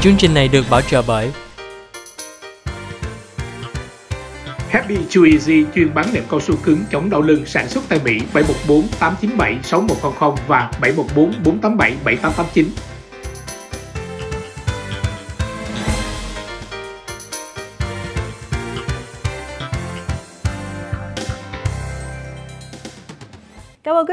Chương trình này được bảo trợ bởi Happy Chew Easy chuyên bán nệm cao su cứng chống đau lưng sản xuất tại Mỹ 714 897 6100 và 714 487 7889.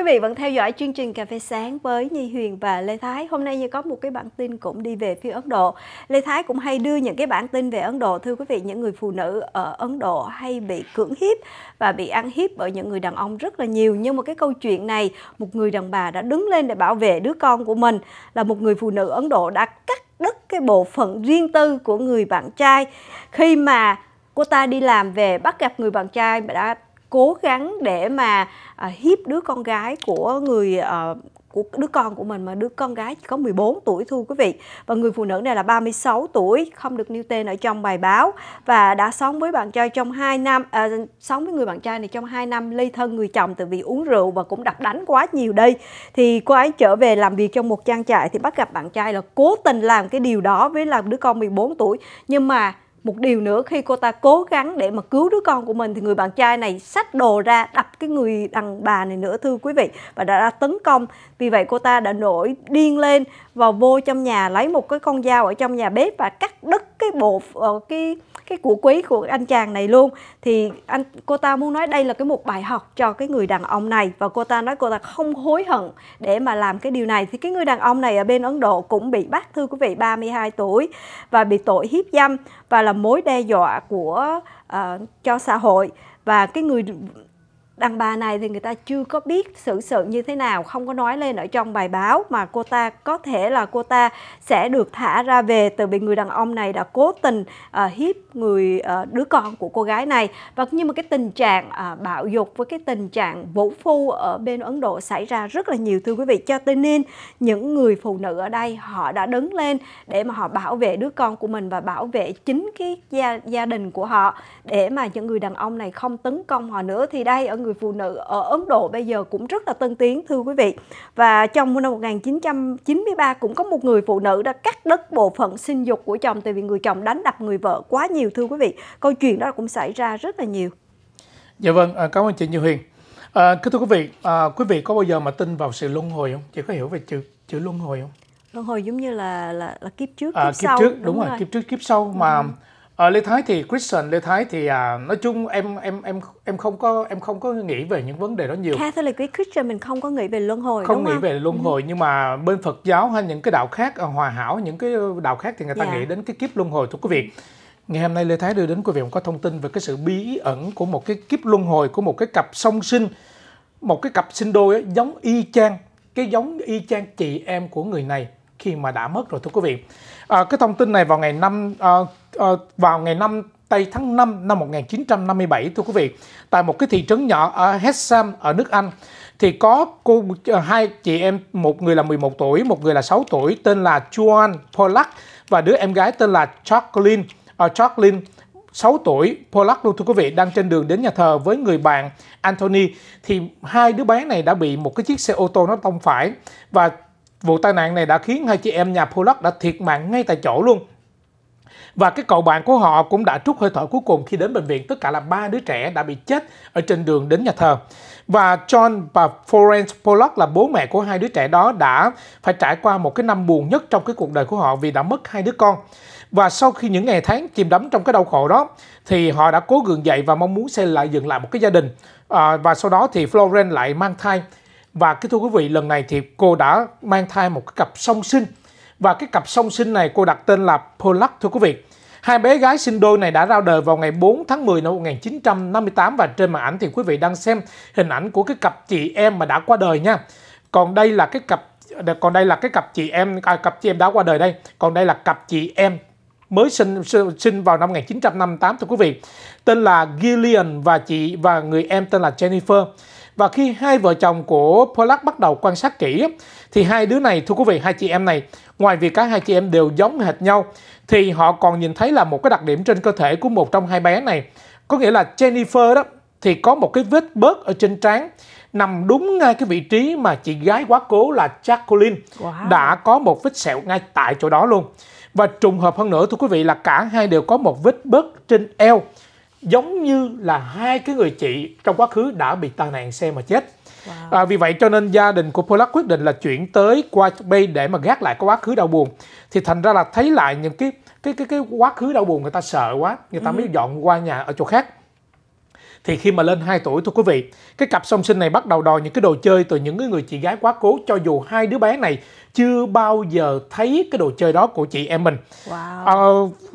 Quý vị vẫn theo dõi chương trình Cà phê sáng với Nhi Huyền và Lê Thái. Hôm nay như có một cái bản tin cũng đi về phía Ấn Độ. Lê Thái cũng hay đưa những cái bản tin về Ấn Độ. Thưa quý vị, những người phụ nữ ở Ấn Độ hay bị cưỡng hiếp và bị ăn hiếp bởi những người đàn ông rất là nhiều. Nhưng một cái câu chuyện này, một người đàn bà đã đứng lên để bảo vệ đứa con của mình là một người phụ nữ Ấn Độ đã cắt đứt cái bộ phận riêng tư của người bạn trai khi mà cô ta đi làm về bắt gặp người bạn trai đã cố gắng để mà à, hiếp đứa con gái của người à, của đứa con của mình mà đứa con gái chỉ có 14 tuổi thưa quý vị. Và người phụ nữ này là 36 tuổi không được nêu tên ở trong bài báo và đã sống với bạn trai trong 2 năm à, sống với người bạn trai này trong 2 năm ly thân người chồng từ vì uống rượu và cũng đập đánh quá nhiều đây thì cô ấy trở về làm việc trong một trang trại thì bắt gặp bạn trai là cố tình làm cái điều đó với làm đứa con 14 tuổi. Nhưng mà một điều nữa khi cô ta cố gắng để mà cứu đứa con của mình thì người bạn trai này xách đồ ra đập cái người đàn bà này nữa thưa quý vị và đã, đã tấn công. Vì vậy cô ta đã nổi điên lên vào vô trong nhà lấy một cái con dao ở trong nhà bếp và cắt đứt cái bộ ờ, cái cái của quý của anh chàng này luôn. Thì anh cô ta muốn nói đây là cái một bài học cho cái người đàn ông này. Và cô ta nói cô ta không hối hận để mà làm cái điều này. Thì cái người đàn ông này ở bên Ấn Độ cũng bị bắt thưa quý vị 32 tuổi và bị tội hiếp dâm và là mối đe dọa của uh, cho xã hội. Và cái người đàn bà này thì người ta chưa có biết xử sự như thế nào không có nói lên ở trong bài báo mà cô ta có thể là cô ta sẽ được thả ra về từ bị người đàn ông này đã cố tình uh, hiếp người uh, đứa con của cô gái này. Và nhưng mà cái tình trạng uh, bạo dục với cái tình trạng vũ phu ở bên Ấn Độ xảy ra rất là nhiều thưa quý vị. Cho nên những người phụ nữ ở đây họ đã đứng lên để mà họ bảo vệ đứa con của mình và bảo vệ chính cái gia gia đình của họ. Để mà những người đàn ông này không tấn công họ nữa thì đây ở người phụ nữ ở Ấn Độ bây giờ cũng rất là tân tiến thưa quý vị. Và trong năm 1993 cũng có một người phụ nữ đã cắt đứt bộ phận sinh dục của chồng tại vì người chồng đánh đập người vợ quá nhiều thưa quý vị. Câu chuyện đó cũng xảy ra rất là nhiều. Dạ vâng, à, cảm ơn chị Như Huyền. À, kính thưa quý vị, à, quý vị có bao giờ mà tin vào sự luân hồi không? Chị có hiểu về chữ chữ luân hồi không? Luân hồi giống như là là, là kiếp trước, kiếp, à, kiếp sau. Trước, đúng, đúng rồi, kiếp trước, kiếp sau mà ừ ờ, Lê Thái thì Christian Lê Thái thì à, nói chung em em em em không có em không có nghĩ về những vấn đề đó nhiều. Catholic với Christian mình không có nghĩ về luân hồi không đúng nghĩ không? về luân ừ. hồi nhưng mà bên Phật giáo hay những cái đạo khác à, hòa hảo những cái đạo khác thì người ta. Dạ. nghĩ đến cái kiếp luân hồi thưa quý vị. Ngày hôm nay Lê Thái đưa đến quý vị một có thông tin về cái sự bí ẩn của một cái kiếp luân hồi của một cái cặp song sinh, một cái cặp sinh đôi ấy, giống y chang cái giống y chang chị em của người này khi mà đã mất rồi thưa quý vị. À, cái thông tin này vào ngày 5 à, à, Ờ, vào ngày 5 tây tháng 5 năm 1957 thưa quý vị tại một cái thị trấn nhỏ ở Hessam ở nước Anh thì có cô ờ, hai chị em một người là 11 tuổi một người là 6 tuổi tên là Joan Pollack và đứa em gái tên là Jacqueline uh, Jacqueline 6 tuổi Pollack luôn thưa quý vị đang trên đường đến nhà thờ với người bạn Anthony. Thì hai đứa bé này đã bị một cái chiếc xe ô tô nó tông phải và vụ tai nạn này đã khiến hai chị em nhà Pollack đã thiệt mạng ngay tại chỗ luôn và cái cậu bạn của họ cũng đã trút hơi thở cuối cùng khi đến bệnh viện. Tất cả là ba đứa trẻ đã bị chết ở trên đường đến nhà thờ. Và John và Florence Pollock là bố mẹ của hai đứa trẻ đó đã phải trải qua một cái năm buồn nhất trong cái cuộc đời của họ vì đã mất hai đứa con. Và sau khi những ngày tháng chìm đắm trong cái đau khổ đó thì họ đã cố gượng dậy và mong muốn xây lại dựng lại một cái gia đình. À, và sau đó thì Florence lại mang thai. Và cái thưa quý vị, lần này thì cô đã mang thai một cái cặp song sinh và cái cặp song sinh này cô đặt tên là Pollack thưa quý vị. Hai bé gái sinh đôi này đã ra đời vào ngày 4 tháng 10 năm 1958 và trên màn ảnh thì quý vị đang xem hình ảnh của cái cặp chị em mà đã qua đời nha. Còn đây là cái cặp còn đây là cái cặp chị em à, cặp chị em đã qua đời đây. Còn đây là cặp chị em mới sinh sinh vào năm 1958 thưa quý vị. Tên là Gillian và chị và người em tên là Jennifer. Và khi hai vợ chồng của Pollack bắt đầu quan sát kỹ thì hai đứa này thưa quý vị hai chị em này ngoài việc cả hai chị em đều giống hệt nhau thì họ còn nhìn thấy là một cái đặc điểm trên cơ thể của một trong hai bé này. Có nghĩa là Jennifer đó thì có một cái vết bớt ở trên trán nằm đúng ngay cái vị trí mà chị gái quá cố là Jacqueline. Wow. đã có một vết sẹo ngay tại chỗ đó luôn. Và trùng hợp hơn nữa thưa quý vị là cả hai đều có một vết bớt trên eo giống như là hai cái người chị trong quá khứ đã bị tai nạn xe mà chết Wow. À, vì vậy cho nên gia đình của Pollack quyết định là chuyển tới White Bay để mà gác lại cái quá khứ đau buồn. Thì thành ra là thấy lại những cái cái cái cái quá khứ đau buồn người ta sợ quá, người ta ừ. mới dọn qua nhà ở chỗ khác thì khi mà lên 2 tuổi thưa quý vị cái cặp song sinh này bắt đầu đòi những cái đồ chơi từ những người chị gái quá cố cho dù hai đứa bé này chưa bao giờ thấy cái đồ chơi đó của chị em mình wow. à,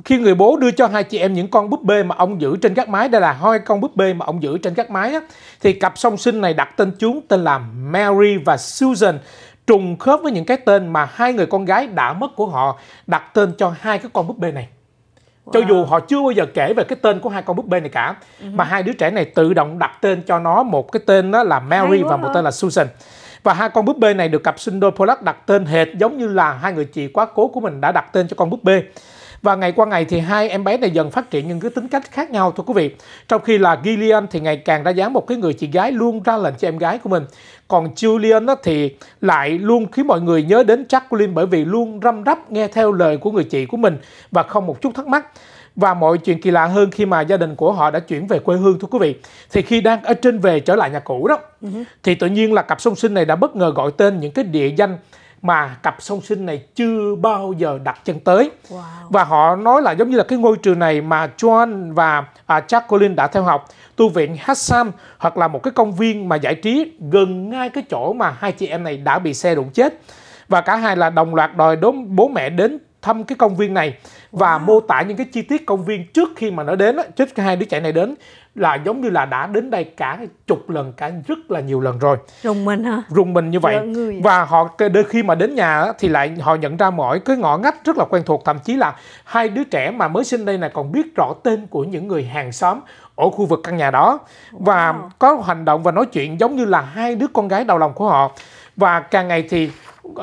khi người bố đưa cho hai chị em những con búp bê mà ông giữ trên các mái đây là hai con búp bê mà ông giữ trên các mái á, thì cặp song sinh này đặt tên chúng tên là Mary và Susan trùng khớp với những cái tên mà hai người con gái đã mất của họ đặt tên cho hai cái con búp bê này Wow. Cho dù họ chưa bao giờ kể về cái tên của hai con búp bê này cả uh-huh. Mà hai đứa trẻ này tự động đặt tên cho nó một cái tên đó là Mary và một tên là Susan Và hai con búp bê này được cặp sinh đôi Pollack đặt tên hệt giống như là hai người chị quá cố của mình đã đặt tên cho con búp bê và ngày qua ngày thì hai em bé này dần phát triển những cái tính cách khác nhau thưa quý vị. Trong khi là Gillian thì ngày càng ra dáng một cái người chị gái luôn ra lệnh cho em gái của mình. Còn Julian đó thì lại luôn khiến mọi người nhớ đến Jacqueline bởi vì luôn răm rắp nghe theo lời của người chị của mình và không một chút thắc mắc. Và mọi chuyện kỳ lạ hơn khi mà gia đình của họ đã chuyển về quê hương thưa quý vị. Thì khi đang ở trên về trở lại nhà cũ đó, uh-huh. thì tự nhiên là cặp song sinh này đã bất ngờ gọi tên những cái địa danh mà cặp song sinh này chưa bao giờ đặt chân tới. Wow. và họ nói là giống như là cái ngôi trường này mà John và à, Jacqueline đã theo học. Tu viện Hassam hoặc là một cái công viên mà giải trí gần ngay cái chỗ mà hai chị em này đã bị xe đụng chết. Và cả hai là đồng loạt đòi đón bố mẹ đến thăm cái công viên này và wow. mô tả những cái chi tiết công viên trước khi mà nó đến trước hai đứa trẻ này đến là giống như là đã đến đây cả chục lần cả rất là nhiều lần rồi. Rùng mình hả? Rùng mình như vậy. Và họ đôi khi mà đến nhà thì lại họ nhận ra mỗi cái ngõ ngách rất là quen thuộc thậm chí là hai đứa trẻ mà mới sinh đây này còn biết rõ tên của những người hàng xóm ở khu vực căn nhà đó. Và wow. có hành động và nói chuyện giống như là hai đứa con gái đầu lòng của họ. Và càng ngày thì uh,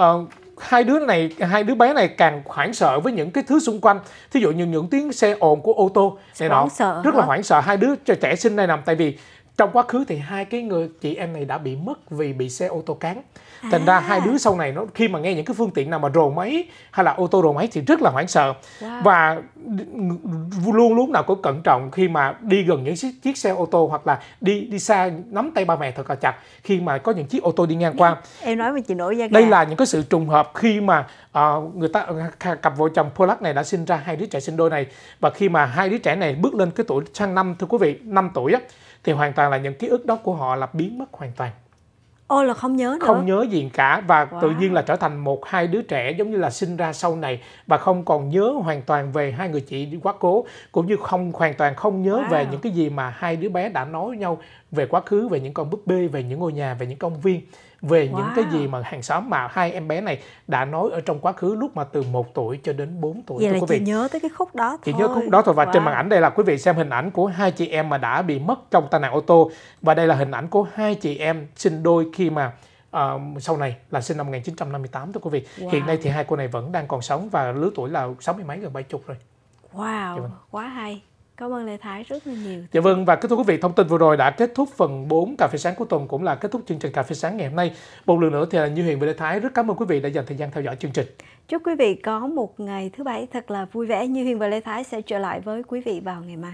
hai đứa này hai đứa bé này càng hoảng sợ với những cái thứ xung quanh. Thí dụ như những tiếng xe ồn của ô tô này nọ. Rất là hoảng sợ hai đứa cho trẻ sinh này nằm tại vì trong quá khứ thì hai cái người chị em này đã bị mất vì bị xe ô tô cán. Thành à. ra hai đứa sau này nó khi mà nghe những cái phương tiện nào mà rồ máy hay là ô tô rồ máy thì rất là hoảng sợ. Wow. và luôn lúc nào cũng cẩn trọng khi mà đi gần những chiếc xe ô tô hoặc là đi đi xa nắm tay ba mẹ thật là chặt khi mà có những chiếc ô tô đi ngang qua. Em nói mà chị nổi da đây là những cái sự trùng hợp khi mà uh, người ta cặp vợ chồng Pollack này đã sinh ra hai đứa trẻ sinh đôi này. Và khi mà hai đứa trẻ này bước lên cái tuổi sang năm thưa quý vị năm tuổi á thì hoàn toàn là những ký ức đó của họ là biến mất hoàn toàn. Ô là không nhớ nữa. Không nhớ gì cả và wow. tự nhiên là trở thành một hai đứa trẻ giống như là sinh ra sau này và không còn nhớ hoàn toàn về hai người chị đi quá cố cũng như không hoàn toàn không nhớ wow. về những cái gì mà hai đứa bé đã nói với nhau về quá khứ về những con búp bê về những ngôi nhà về những công viên về wow. những cái gì mà hàng xóm mà hai em bé này đã nói ở trong quá khứ lúc mà từ 1 tuổi cho đến 4 tuổi. Vậy là quý vị. nhớ tới cái khúc đó thôi. Chị nhớ khúc đó thôi và wow. trên màn ảnh đây là quý vị xem hình ảnh của hai chị em mà đã bị mất trong tai nạn ô tô và đây là hình ảnh của hai chị em sinh đôi khi mà uh, sau này là sinh năm 1958 thưa quý vị. Wow. Hiện nay thì hai cô này vẫn đang còn sống và lứa tuổi là sáu mươi mấy gần bảy chục rồi. Wow, vâng. quá hay. Cảm ơn Lê Thái rất là nhiều. Dạ vâng và kính thưa quý vị, thông tin vừa rồi đã kết thúc phần 4 cà phê sáng của tuần cũng là kết thúc chương trình cà phê sáng ngày hôm nay. Một lần nữa thì là Như Huyền và Lê Thái rất cảm ơn quý vị đã dành thời gian theo dõi chương trình. Chúc quý vị có một ngày thứ bảy thật là vui vẻ. Như Huyền và Lê Thái sẽ trở lại với quý vị vào ngày mai.